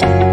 Podcast.